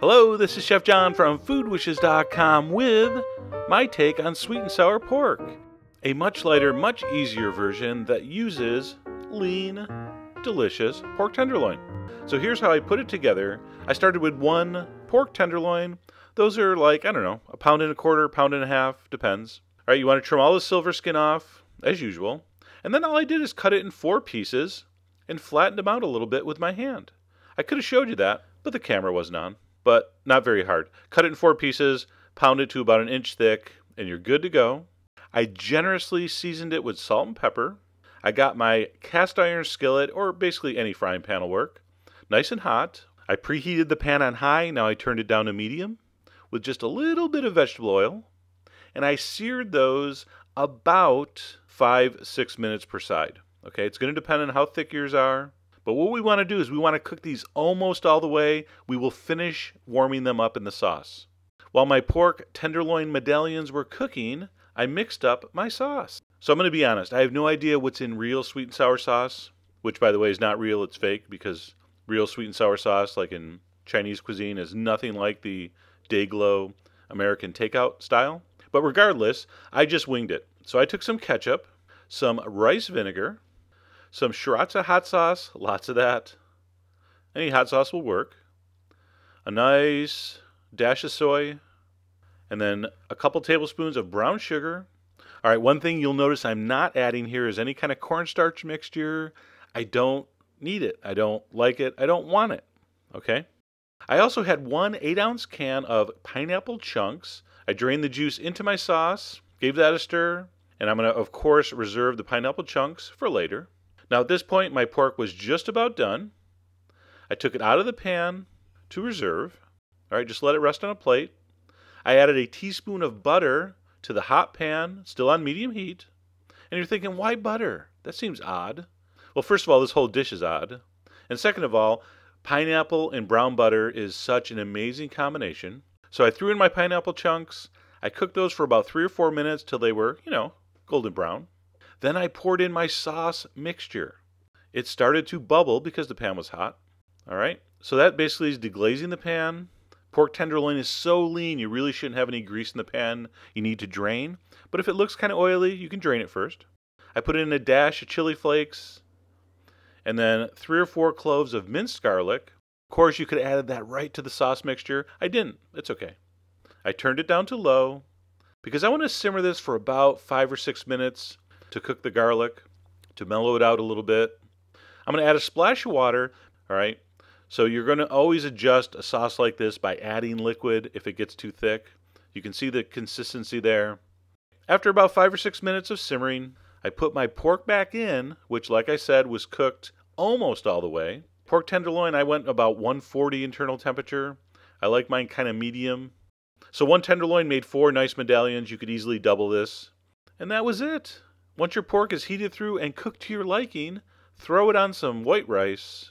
Hello, this is Chef John from foodwishes.com with my take on sweet and sour pork. A much lighter, much easier version that uses lean, delicious pork tenderloin. So here's how I put it together. I started with one pork tenderloin. Those are like, I don't know, a pound and a quarter, pound and a half, depends. All right, you want to trim all the silver skin off, as usual. And then all I did is cut it in four pieces and flattened them out a little bit with my hand. I could have showed you that, but the camera wasn't on but not very hard. Cut it in four pieces, pound it to about an inch thick, and you're good to go. I generously seasoned it with salt and pepper. I got my cast iron skillet, or basically any frying pan will work, nice and hot. I preheated the pan on high, now I turned it down to medium with just a little bit of vegetable oil. And I seared those about five, six minutes per side. Okay, it's going to depend on how thick yours are. But what we want to do is we want to cook these almost all the way. We will finish warming them up in the sauce. While my pork tenderloin medallions were cooking, I mixed up my sauce. So I'm going to be honest, I have no idea what's in real sweet and sour sauce, which by the way is not real, it's fake because real sweet and sour sauce, like in Chinese cuisine, is nothing like the Day-Glo American takeout style. But regardless, I just winged it. So I took some ketchup, some rice vinegar, some Sriracha hot sauce, lots of that. Any hot sauce will work. A nice dash of soy, and then a couple tablespoons of brown sugar. All right, one thing you'll notice I'm not adding here is any kind of cornstarch mixture. I don't need it. I don't like it. I don't want it. Okay? I also had one 8 ounce can of pineapple chunks. I drained the juice into my sauce, gave that a stir, and I'm going to, of course, reserve the pineapple chunks for later. Now at this point, my pork was just about done. I took it out of the pan to reserve. All right, just let it rest on a plate. I added a teaspoon of butter to the hot pan, still on medium heat. And you're thinking, why butter? That seems odd. Well, first of all, this whole dish is odd. And second of all, pineapple and brown butter is such an amazing combination. So I threw in my pineapple chunks. I cooked those for about three or four minutes till they were, you know, golden brown. Then I poured in my sauce mixture. It started to bubble because the pan was hot. All right. So that basically is deglazing the pan. Pork tenderloin is so lean, you really shouldn't have any grease in the pan. You need to drain. But if it looks kind of oily, you can drain it first. I put in a dash of chili flakes and then three or four cloves of minced garlic. Of course, you could have added that right to the sauce mixture. I didn't. It's okay. I turned it down to low because I want to simmer this for about five or six minutes to cook the garlic, to mellow it out a little bit. I'm going to add a splash of water, all right? So you're going to always adjust a sauce like this by adding liquid if it gets too thick. You can see the consistency there. After about five or six minutes of simmering, I put my pork back in, which, like I said, was cooked almost all the way. Pork tenderloin, I went about 140 internal temperature. I like mine kind of medium. So one tenderloin made four nice medallions. You could easily double this. And that was it. Once your pork is heated through and cooked to your liking, throw it on some white rice.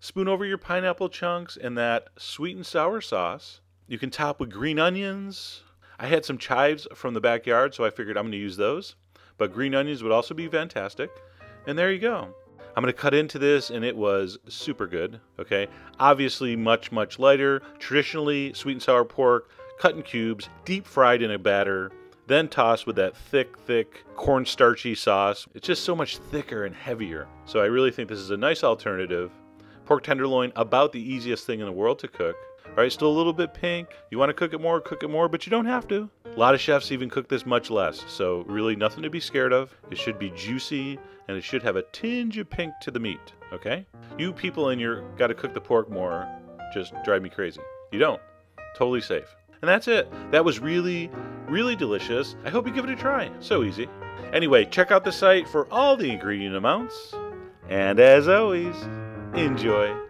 Spoon over your pineapple chunks and that sweet and sour sauce. You can top with green onions. I had some chives from the backyard, so I figured I'm going to use those. But green onions would also be fantastic. And there you go. I'm going to cut into this, and it was super good. Okay, obviously much much lighter. Traditionally, sweet and sour pork cut in cubes, deep fried in a batter then tossed with that thick, thick cornstarchy sauce. It's just so much thicker and heavier. So I really think this is a nice alternative. Pork tenderloin, about the easiest thing in the world to cook. All right, still a little bit pink. You want to cook it more, cook it more, but you don't have to. A lot of chefs even cook this much less, so really nothing to be scared of. It should be juicy, and it should have a tinge of pink to the meat, okay? You people in your got to cook the pork more just drive me crazy. You don't. Totally safe. And that's it. That was really, really delicious. I hope you give it a try. So easy. Anyway, check out the site for all the ingredient amounts. And as always, enjoy.